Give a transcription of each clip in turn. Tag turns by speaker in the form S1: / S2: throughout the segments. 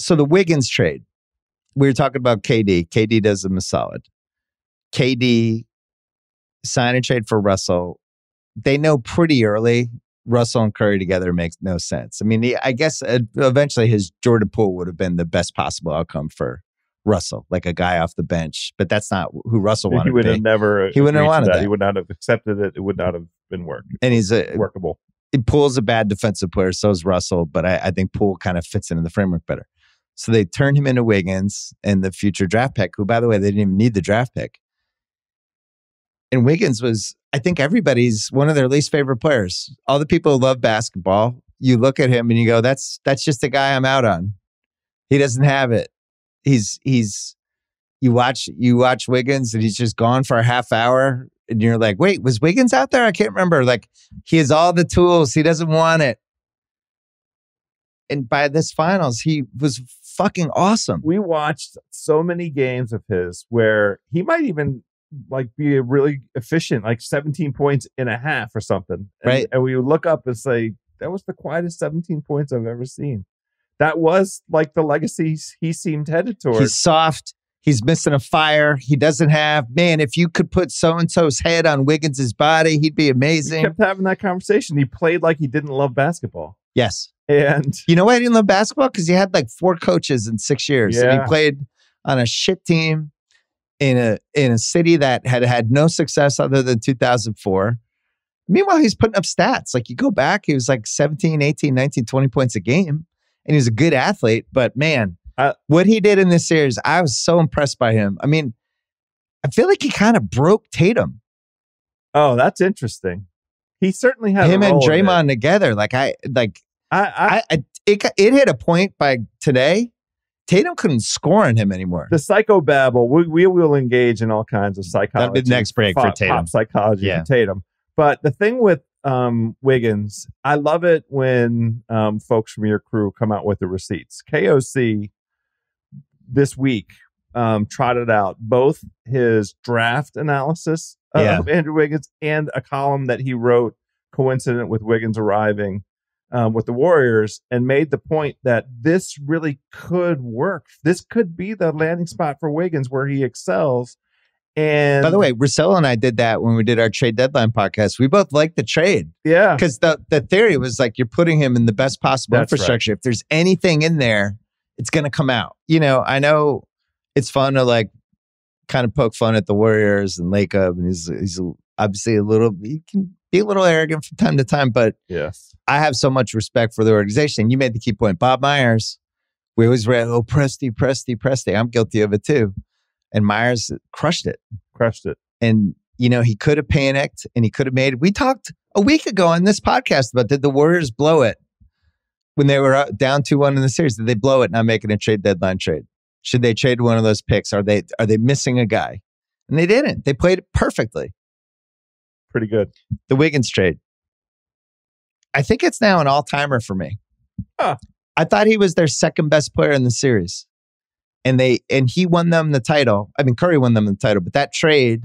S1: so the Wiggins trade, we were talking about KD. KD does them a solid. KD sign and trade for Russell. They know pretty early Russell and Curry together makes no sense. I mean, the, I guess uh, eventually his Jordan Poole would have been the best possible outcome for Russell, like a guy off the bench. But that's not who Russell wanted.
S2: He would
S1: to
S2: have
S1: be.
S2: never.
S1: He wouldn't have wanted that.
S2: He would not have accepted it. It would not have been work
S1: And he's a
S2: workable.
S1: Poole's a bad defensive player. So is Russell, but I, I think Poole kind of fits into the framework better. So they turned him into Wiggins and the future draft pick, who, by the way, they didn't even need the draft pick. And Wiggins was, I think, everybody's one of their least favorite players. All the people who love basketball, you look at him and you go, "That's that's just a guy I'm out on." He doesn't have it. He's he's. You watch you watch Wiggins and he's just gone for a half hour and you're like, wait, was Wiggins out there? I can't remember. Like he has all the tools. He doesn't want it. And by this finals, he was fucking awesome.
S2: We watched so many games of his where he might even like be really efficient, like 17 points and a half or something. And,
S1: Right.
S2: And we would look up and say, that was the quietest 17 points I've ever seen. That was like the legacy he seemed headed towards.
S1: He's soft. He's missing a fire. He doesn't have, man, if you could put so and so's head on Wiggins' body, he'd be
S2: we
S1: amazing.
S2: kept having that conversation. He played like he didn't love basketball.
S1: Yes.
S2: And
S1: You know why I didn't love basketball? Because he had like four coaches in six years. And
S2: Yeah.
S1: he played on a shit team in a in a city that had had no success other than 2004. Meanwhile, he's putting up stats. Like you go back, he was like 17, 18, 19, 20 points a game. And he was a good athlete. But man,
S2: I-
S1: what he did in this series, I was so impressed by him. I mean, I feel like he kind of broke Tatum.
S2: oh, that's interesting. He certainly had
S1: him and. Draymond together. Like I like
S2: I, I,
S1: I, it, it hit a point by today. Tatum couldn't score on him anymore.
S2: the psychobabble, we, we will engage in all kinds of psychology.
S1: That'll be next break for Tatum.
S2: Pop psychology
S1: Yeah.
S2: for Tatum. But the thing with um, Wiggins, I love it when um, folks from your crew come out with the receipts. KOC this week um, trotted out both his draft analysis of
S1: Yeah.
S2: Andrew Wiggins and a column that he wrote coincident with Wiggins arriving um, with the Warriors and made the point that this really could work. This could be the landing spot for Wiggins where he excels. And
S1: By the way, Russell and I did that when we did our trade deadline podcast. We both liked the trade
S2: yeah,
S1: because the, the theory was like you're putting him in the best possible
S2: That's right.
S1: infrastructure. If there's anything in there, it's going to come out. You know, I know it's fun to like kind of poke fun at the Warriors and Lacob, and he's he's obviously a little he can be a little arrogant from time to time, but
S2: yes,
S1: I have so much respect for the organization. You made the key point. Bob Myers, we always read, oh, Presti, Presti, Presti. I'm guilty of it too. And Myers crushed it.
S2: crushed it.
S1: And, you know, he could have panicked and he could have made We talked a week ago on this podcast about did the Warriors blow it when they were down 2 1 in the series? Did they blow it not making a trade deadline trade? Should they trade one of those picks? Are they are they missing a guy? And they didn't. They played it perfectly.
S2: Pretty good.
S1: the Wiggins trade. I think it's now an all timer for me.
S2: Huh.
S1: I thought he was their second best player in the series. And they and he won them the title. I mean Curry won them the title, but that trade,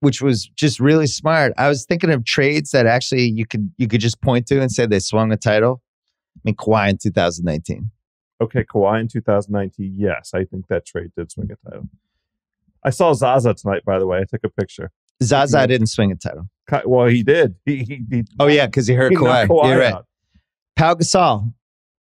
S1: which was just really smart. I was thinking of trades that actually you could you could just point to and say they swung a title. I mean Kawhi in 2019.
S2: Okay, Kawhi in 2019. Yes, I think that trade did swing a title. I saw Zaza tonight, by the way. I took a picture.
S1: Zaza
S2: Yeah.
S1: didn't swing a title.
S2: Well, he did. He, he, he
S1: Oh yeah, because he hurt
S2: he
S1: Kawhi.
S2: Kawhi
S1: You're right.
S2: out.
S1: Pau Gasol,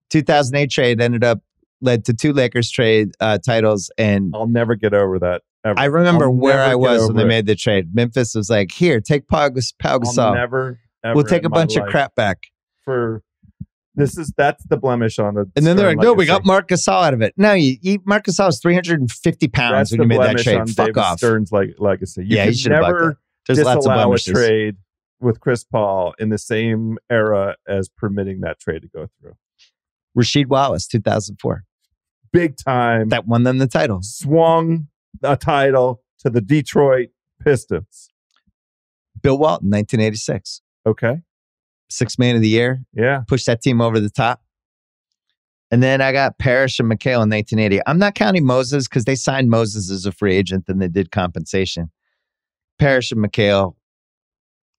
S1: 2008 trade ended up led to two Lakers trade uh, titles, and
S2: I'll never get over that. Ever.
S1: I remember
S2: I'll
S1: where I was when they
S2: it.
S1: made the trade. Memphis was like, "Here, take Pau, Pau
S2: I'll
S1: Gasol.
S2: never. Ever
S1: We'll take a bunch of crap back."
S2: for. This is that's the blemish on the.
S1: And then they're like, "No, we got Marc Gasol out of it." No, you, you Marc Gasol was 350 pounds
S2: That's
S1: when
S2: the
S1: you made that trade. Fuck
S2: David
S1: off.
S2: Stern's leg- legacy. You
S1: Yeah,
S2: could
S1: should
S2: never
S1: There's lots of
S2: disallow a trade with Chris Paul in the same era as permitting that trade to go through.
S1: Rasheed Wallace, 2004,
S2: Big time.
S1: that won them the title.
S2: swung a title to the Detroit Pistons.
S1: Bill Walton, 1986,
S2: Okay.
S1: Six man of the year,
S2: Yeah.
S1: pushed that team over the top. And then I got Parish and McHale in 1980. I'm not counting Moses because they signed Moses as a free agent and they did compensation. Parish and McHale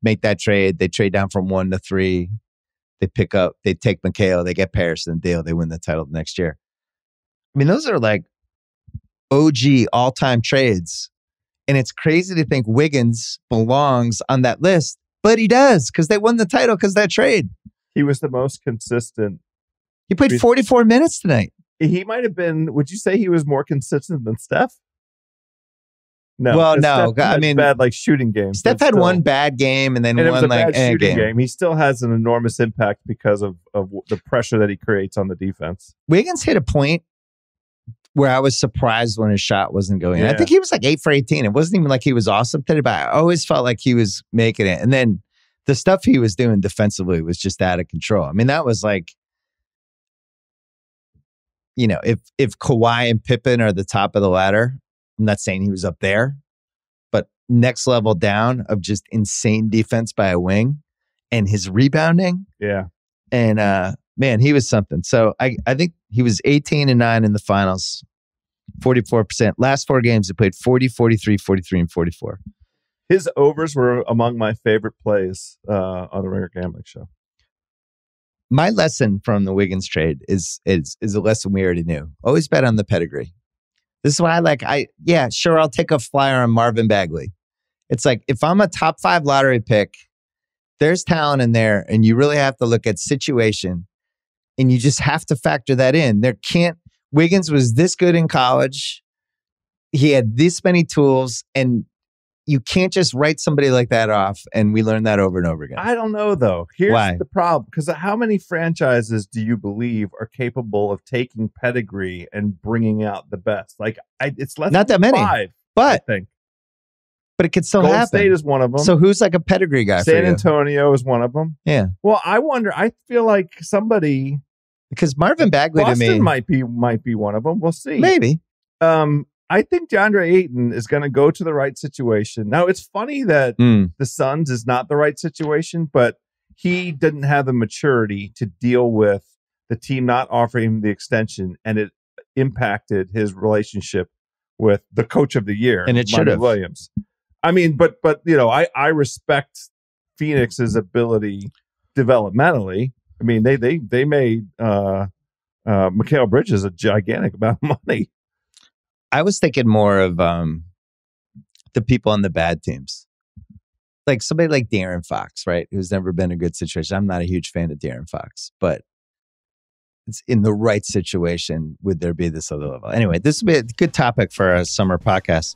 S1: make that trade. They trade down from one to three. They pick up, they take McHale, they get Parish and deal, they win the title the next year. I mean, those are like OG all time trades. And it's crazy to think Wiggins belongs on that list, but he does because they won the title because that trade.
S2: He was the most consistent.
S1: He played 44 minutes tonight.
S2: He might have been, would you say he was more consistent than Steph? No.
S1: Well, no,
S2: Steph
S1: I mean,
S2: bad like shooting games.
S1: Steph had
S2: still.
S1: one bad game and then
S2: and
S1: one like
S2: shooting
S1: game.
S2: game. He still has an enormous impact because of of the pressure that he creates on the defense.
S1: Wiggins hit a point where I was surprised when his shot wasn't going in. I think he was like eight for 18. It wasn't even like he was awesome today, but I always felt like he was making it. And then the stuff he was doing defensively was just out of control. I mean, that was like, you know, if if Kawhi and Pippen are the top of the ladder, I'm not saying he was up there, but next level down of just insane defense by a wing and his rebounding
S2: Yeah.
S1: and uh man he was something. So i i think he was 18 and 9 in the finals 44% last four games he played 40 43 43 and 44
S2: His overs were among my favorite plays uh, on the Ringer Gambling Show.
S1: my lesson from the wiggins trade is is is a lesson we already knew. Always bet on the pedigree. This is why i like i yeah sure i'll take a flyer on marvin bagley. It's like if i'm a top five lottery pick there's talent in there and you really have to look at situation and you just have to factor that in there can't wiggins was this good in college he had this many tools and you can't just write somebody like that off and we learned that over and over again
S2: I don't know though. Here's
S1: Why?
S2: the problem: because how many franchises do you believe are capable of taking pedigree and bringing out the best? Like, I, it's less
S1: Not
S2: than
S1: that many.
S2: Five, I
S1: but
S2: think
S1: but it could still
S2: Golden
S1: happen
S2: State is one of them.
S1: so who's like a pedigree guy
S2: San? Antonio is one of them.
S1: Yeah.
S2: Well, I wonder. I feel like somebody
S1: because marvin bagley
S2: Boston
S1: to me
S2: might be might be one of them. We'll see.
S1: maybe
S2: Um, I think DeAndre Ayton is going to go to the right situation. Now, it's funny that
S1: Mm.
S2: the Suns is not the right situation, but he didn't have the maturity to deal with the team not offering him the extension, and it impacted his relationship with the coach of the year,
S1: And it
S2: Monty
S1: should've.
S2: Williams. I mean, but but you know, I I respect Phoenix's ability developmentally. I mean, they they they made uh uh Mikal Bridges a gigantic amount of money.
S1: I was thinking more of um, the people on the bad teams, like somebody like De'Aaron Fox, right? Who's never been in a good situation. I'm not a huge fan of De'Aaron Fox, but it's in the right situation. Would there be this other level? Anyway, this would be a good topic for a summer podcast.